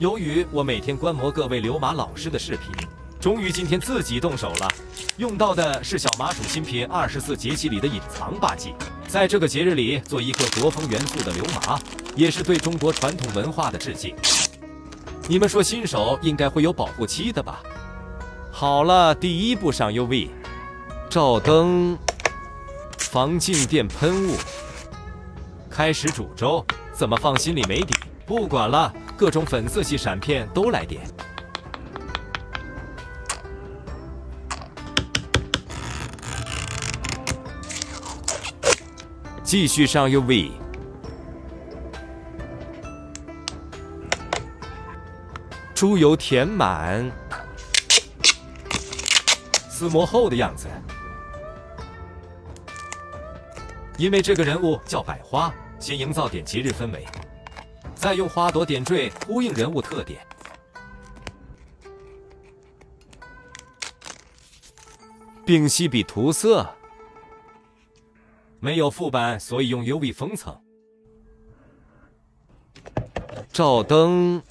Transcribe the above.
由于我每天观摩各位流马老师的视频，终于今天自己动手了。用到的是小麻薯新品二十四节气里的隐藏霸气。在这个节日里做一个国风元素的流马，也是对中国传统文化的致敬。你们说新手应该会有保护期的吧？好了，第一步上 UV，照灯，防静电喷雾，开始煮粥。怎么放心里没底？不管了，各种粉色系闪片都来点。继续上 UV，猪油填满，撕膜后的样子。因为这个人物叫百花，先营造点节日氛围，再用花朵点缀呼应人物特点。丙烯笔涂色，没有副板，所以用 UV 封层。照灯。